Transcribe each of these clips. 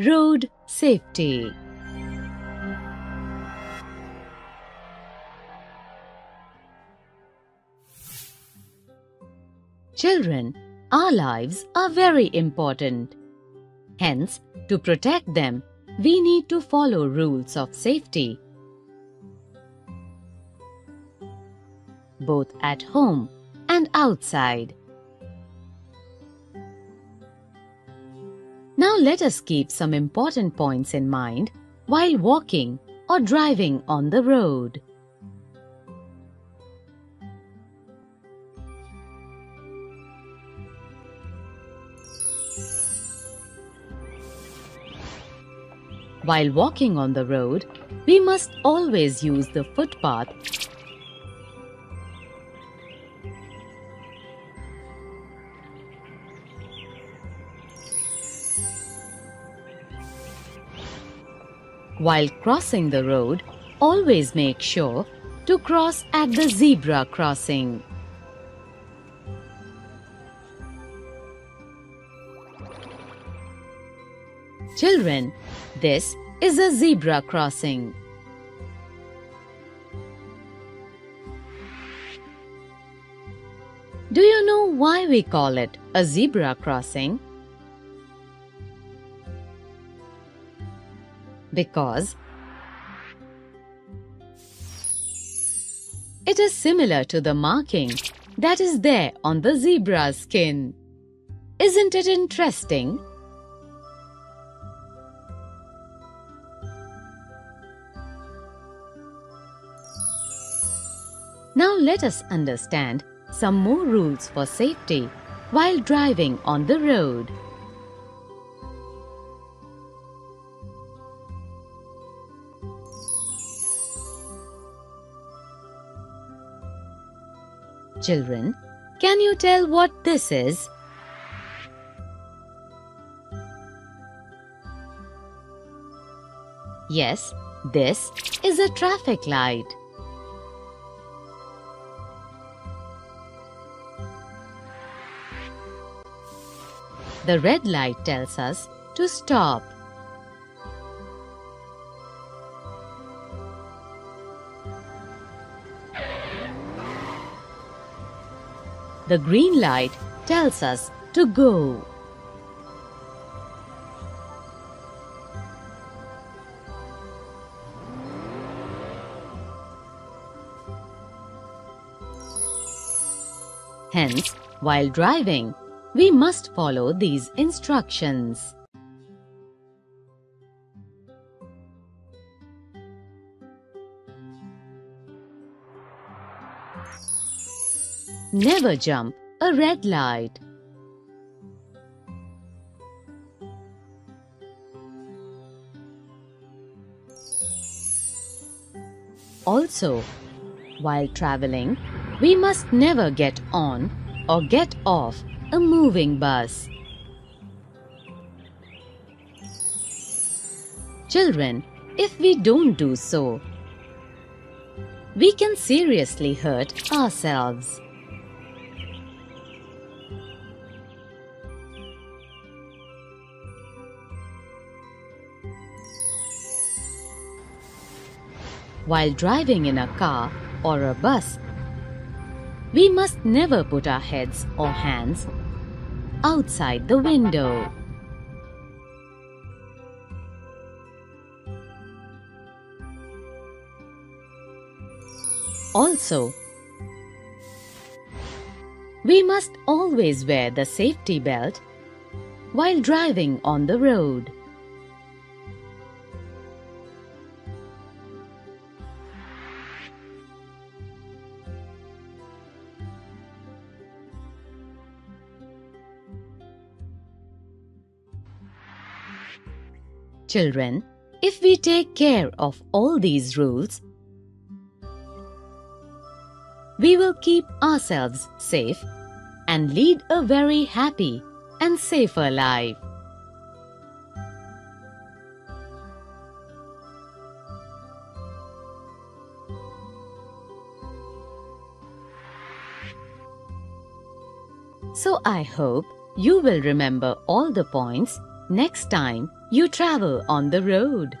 Road Safety Children, our lives are very important. Hence, to protect them, we need to follow rules of safety. Both at home and outside. Now let us keep some important points in mind while walking or driving on the road. While walking on the road, we must always use the footpath While crossing the road, always make sure to cross at the zebra crossing. Children, this is a zebra crossing. Do you know why we call it a zebra crossing? Because it is similar to the marking that is there on the zebra's skin. Isn't it interesting? Now let us understand some more rules for safety while driving on the road. Children, can you tell what this is? Yes, this is a traffic light. The red light tells us to stop. The green light tells us to go. Hence, while driving, we must follow these instructions. Never jump a red light. Also, while traveling, we must never get on or get off a moving bus. Children, if we don't do so, we can seriously hurt ourselves. While driving in a car or a bus, we must never put our heads or hands outside the window. Also, we must always wear the safety belt while driving on the road. Children, if we take care of all these rules, we will keep ourselves safe and lead a very happy and safer life. So I hope you will remember all the points next time you travel on the road.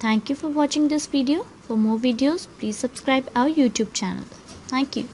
Thank you for watching this video. For more videos, please subscribe our YouTube channel. Thank you.